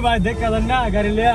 भाई देख कर ना कर लिया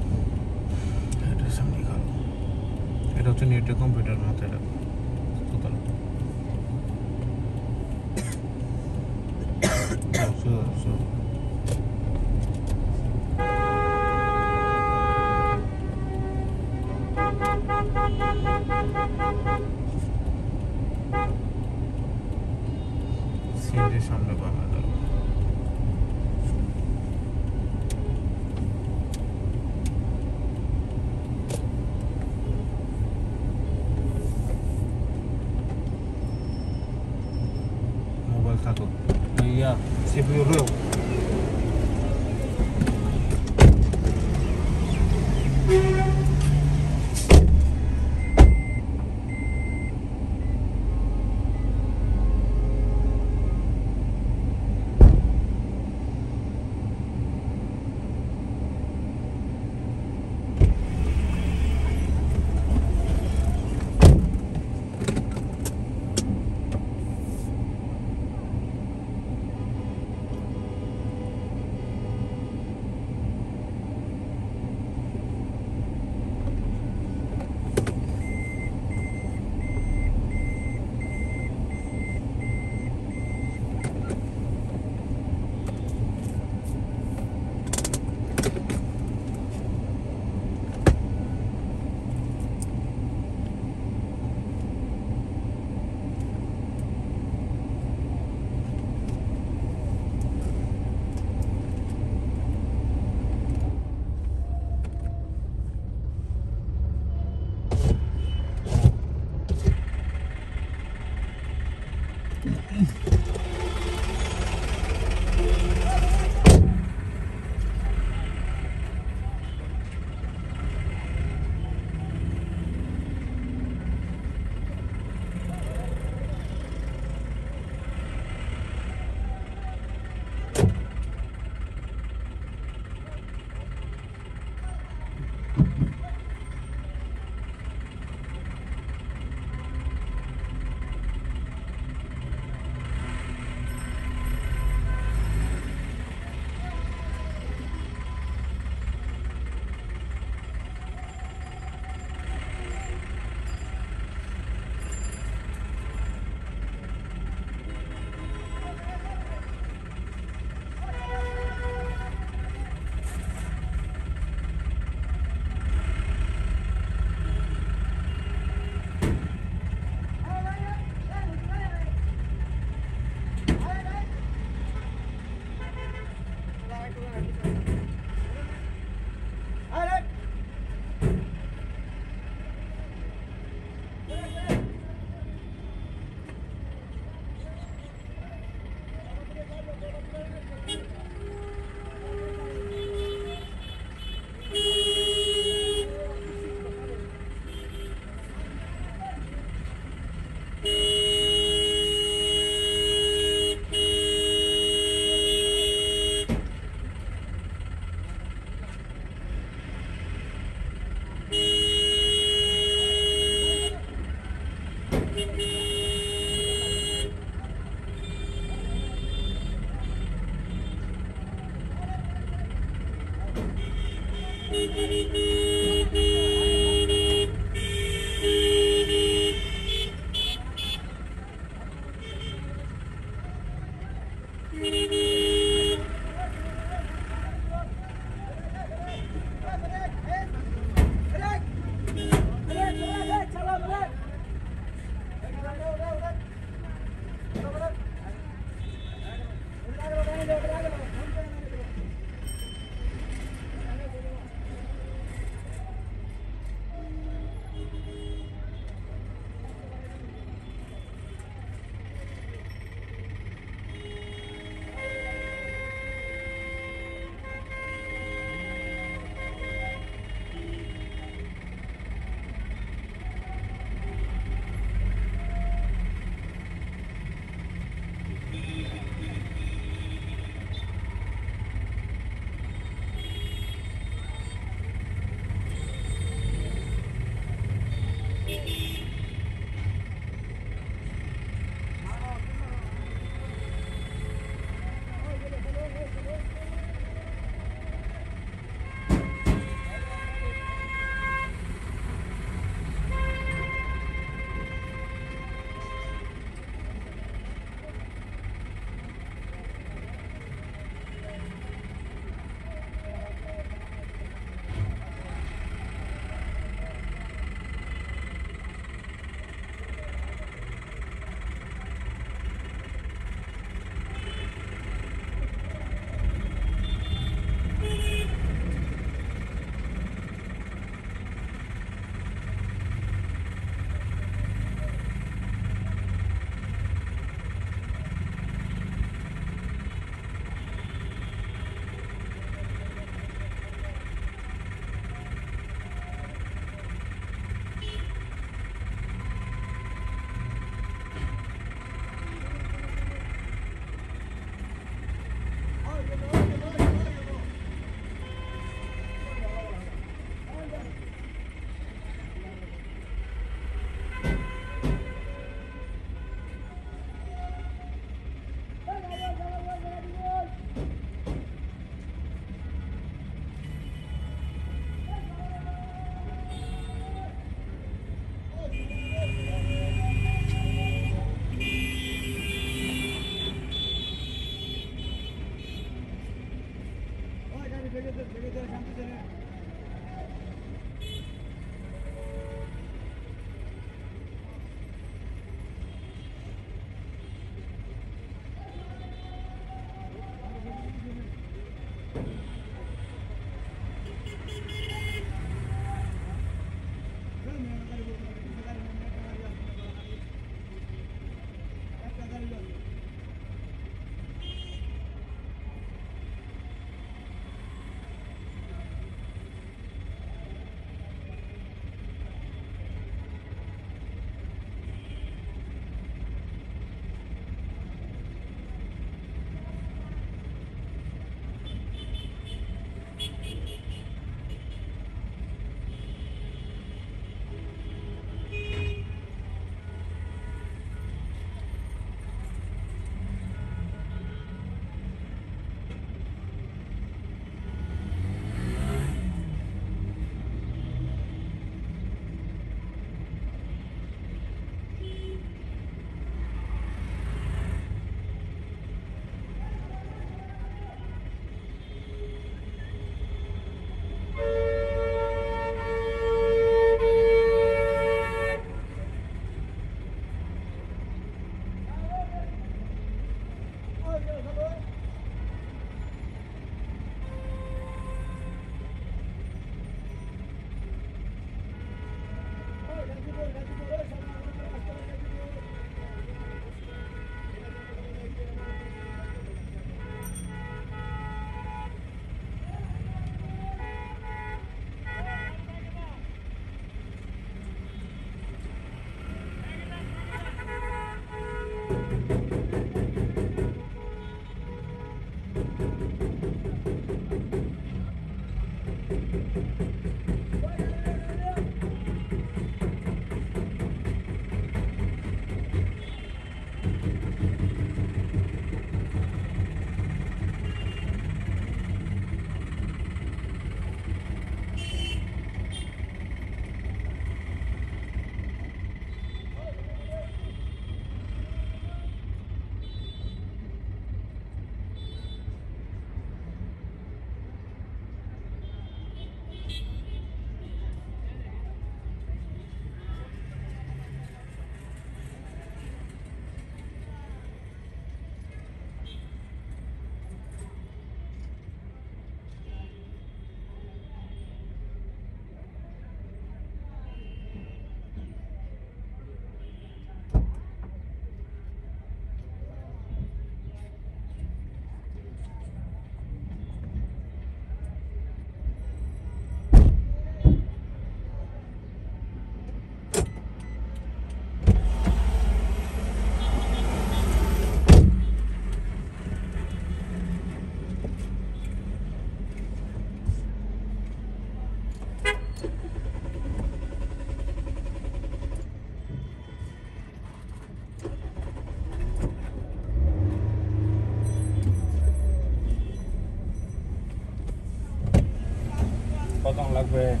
sampai.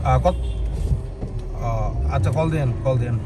Ah, uh, got uh, ah, at call in call in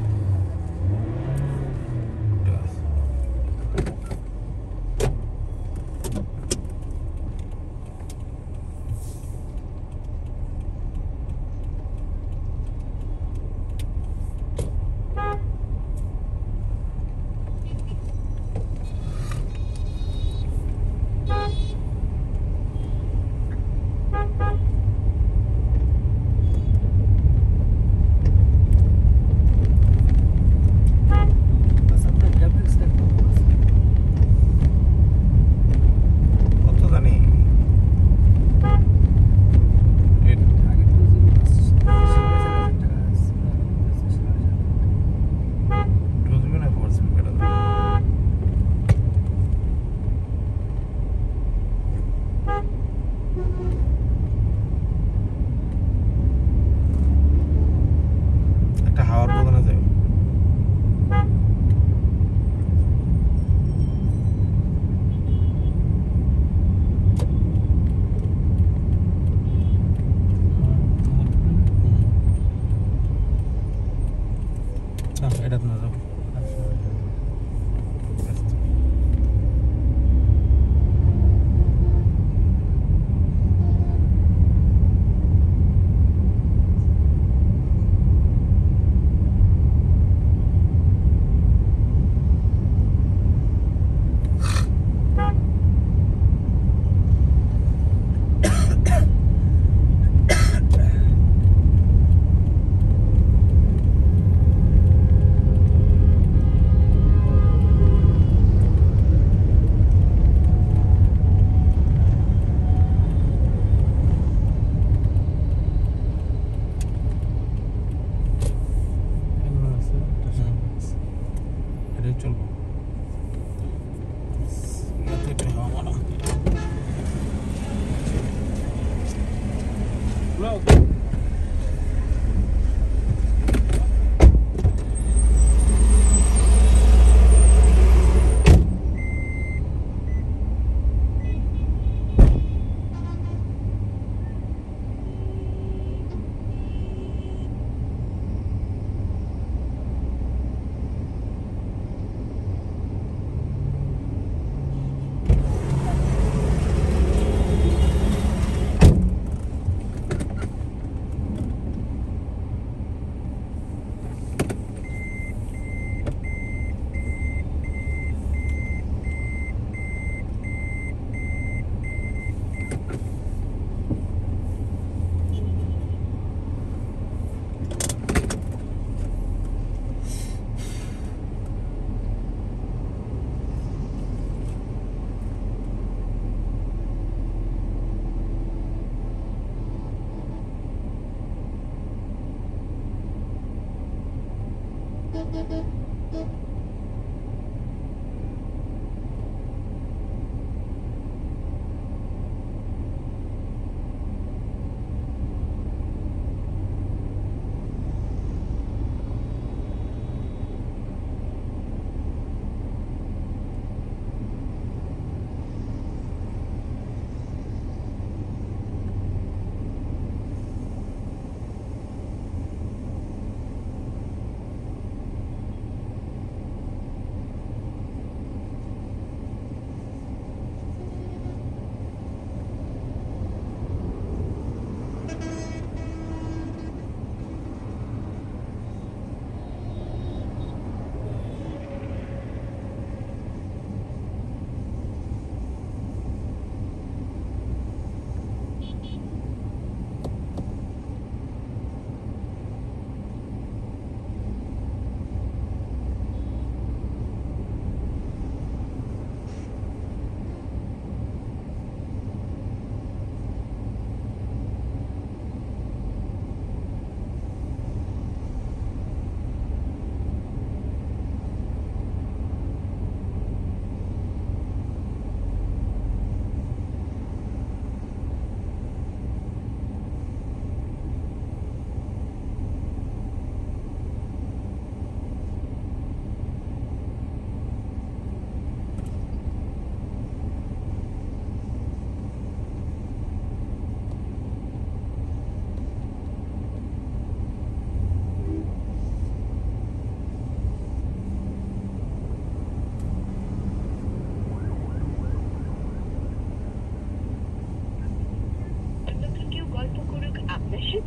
Thank you.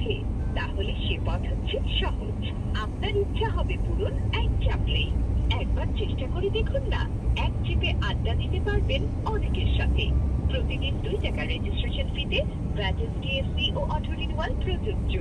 সাথে তাহলে সে পথ হচ্ছে সহজ। আপনার ইচ্ছা হবে পূরণ এক চাপলেই একবার চেষ্টা করে দেখুন না, এক চেপে আড্ডা দিতে পারবেন অনেকের সাথে। প্রতিদিন দুই টাকা রেজিস্ট্রেশন ফিতে ব্রাজেস টিএসসি ও অটো রিনিউয়াল প্রযোজ্য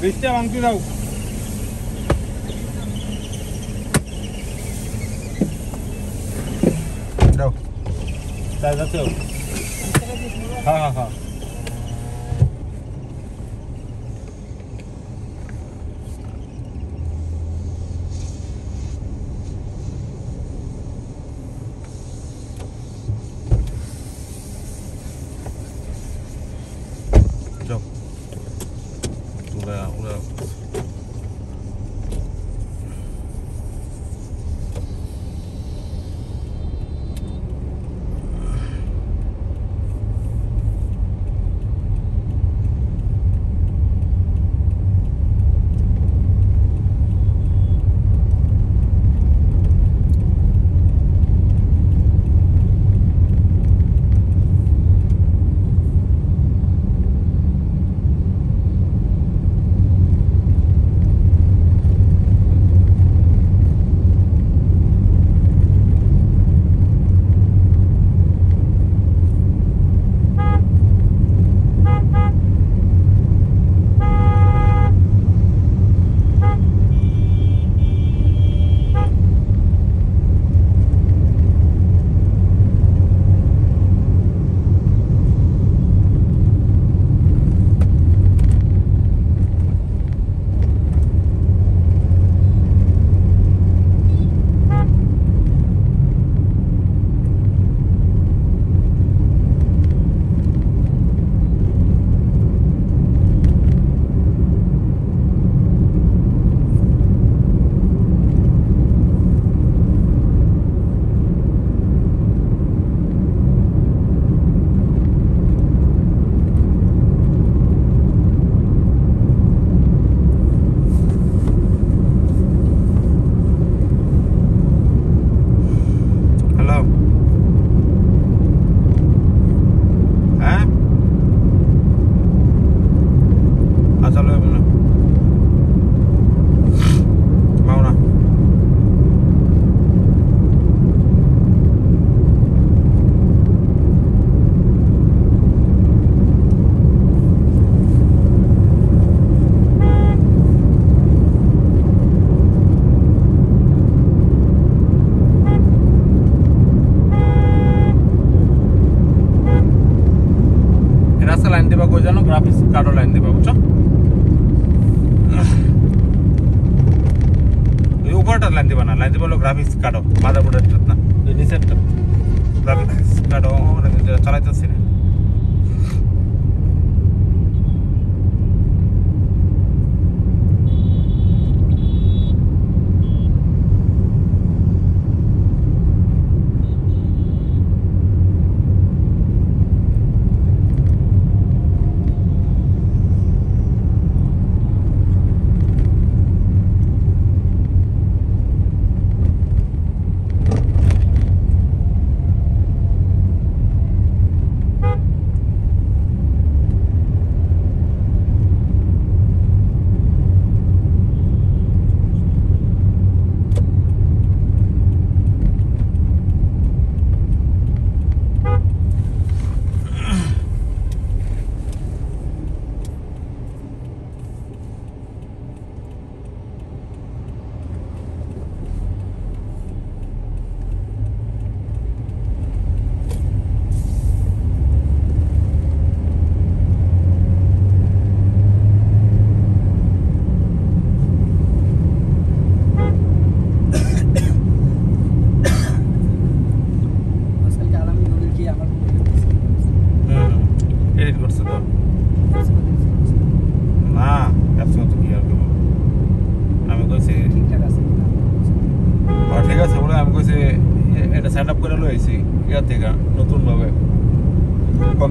Cristian, vamos lá. Tá, tá, tá. Ha, ha, ha. না লাইন বলল গ্রাফিক্স কাটো মাদারবোর্ডের না নিচেরটা গ্রাফিক্স কাটো আমরা চালাইতেছি না।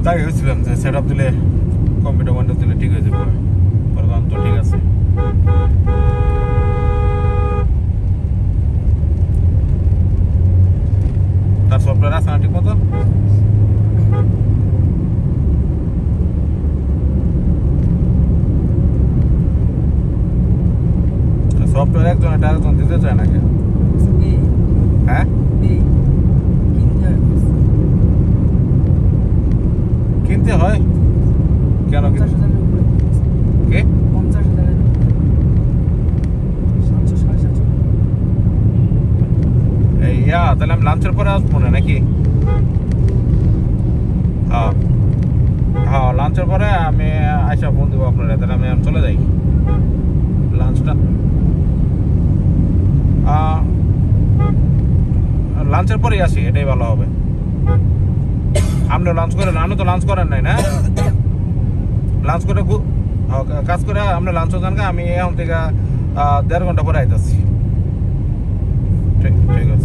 lamda yo silam set up dile আপনি লাঞ্চ করেন আপনি তো লাঞ্চ করেন নাই না? লাঞ্চ করে কাজ করে আপনি লাঞ্চ যান আমি এখন থেকে দেড় ঘণ্টা পরে আইতাছি। ঠিক ঠিক আছে।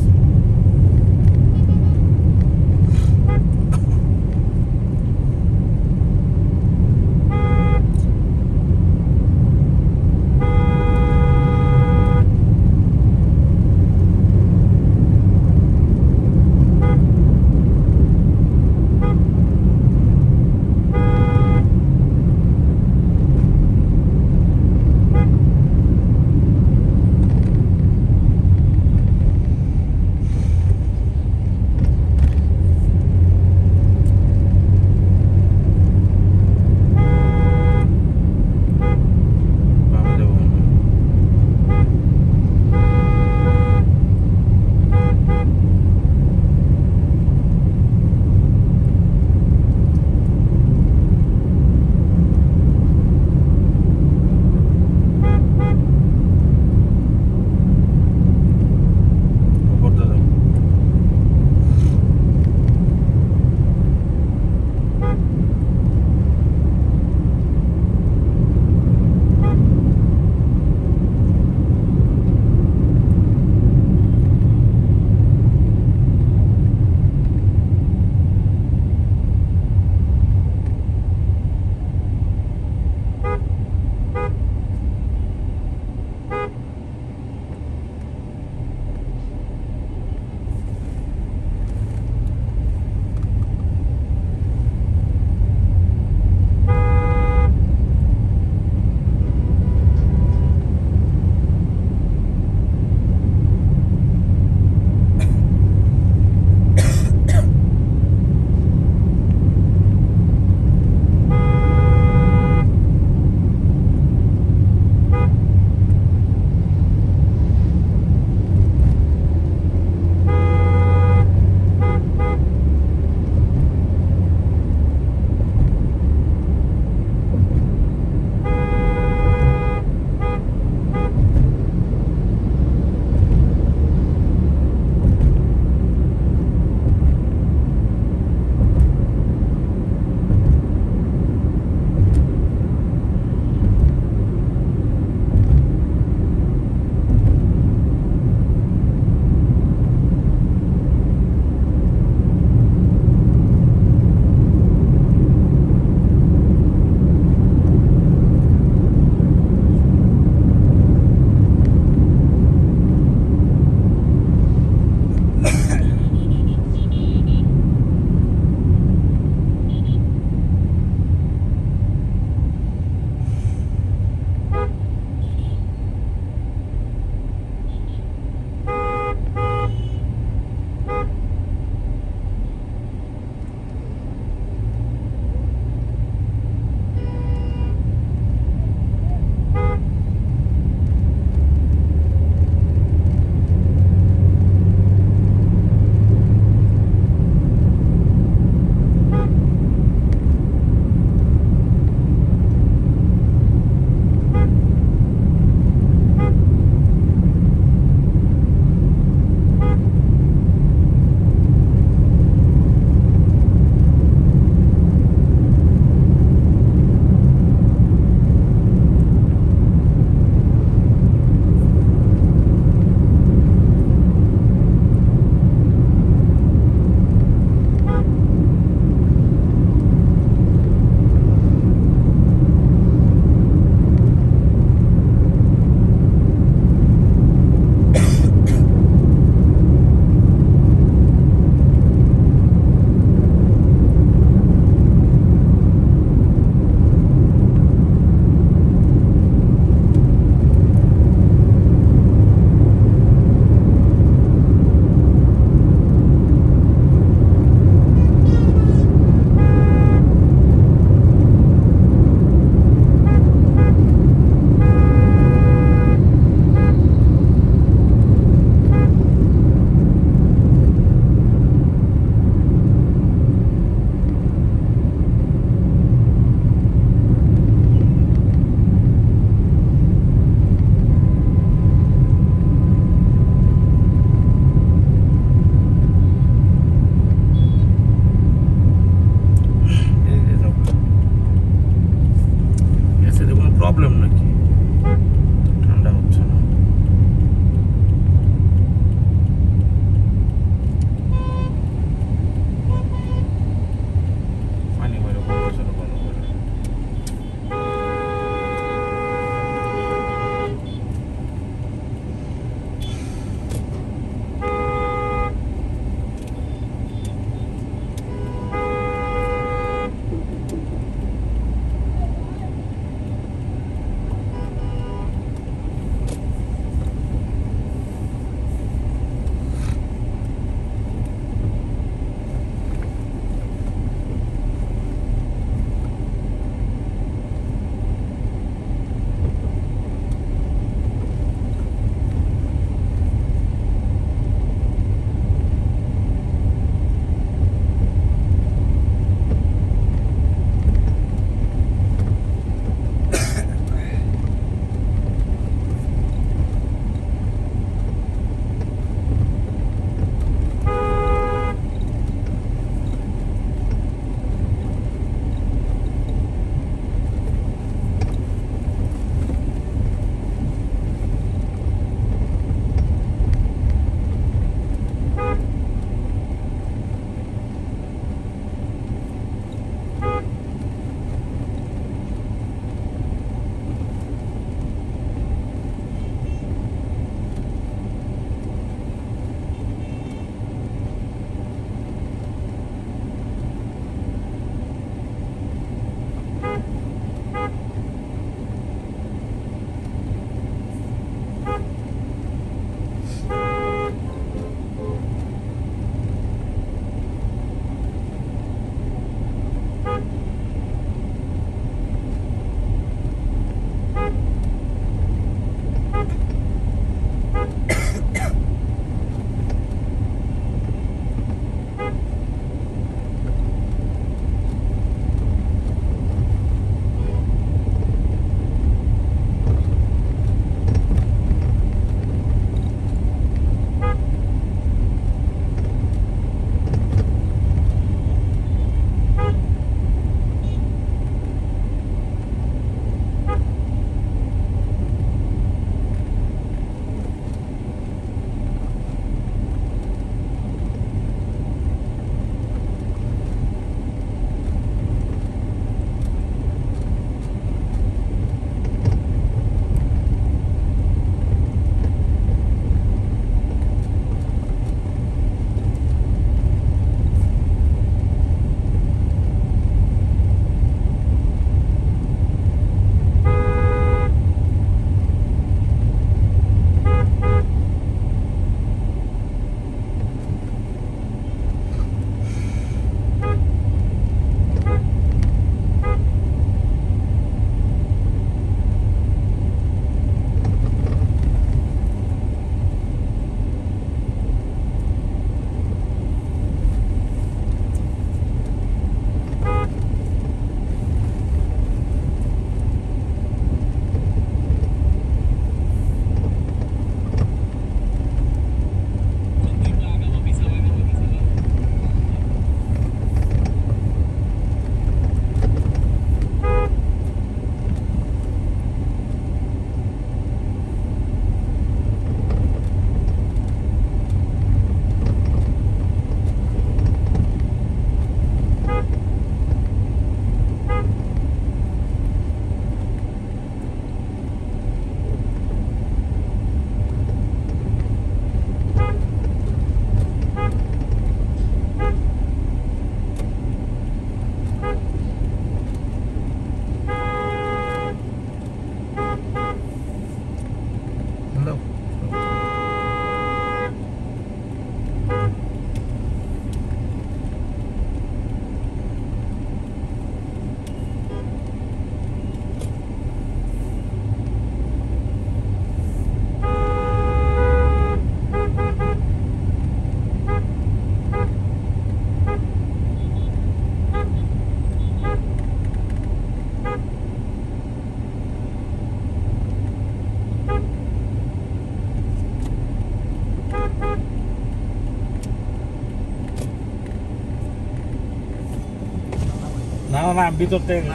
না না ভিতর থেকে।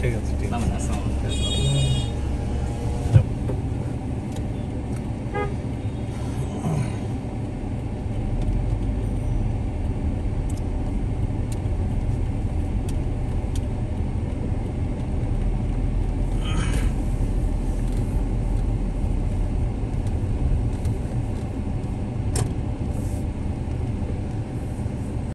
ঠিক আছে ঠিক আছে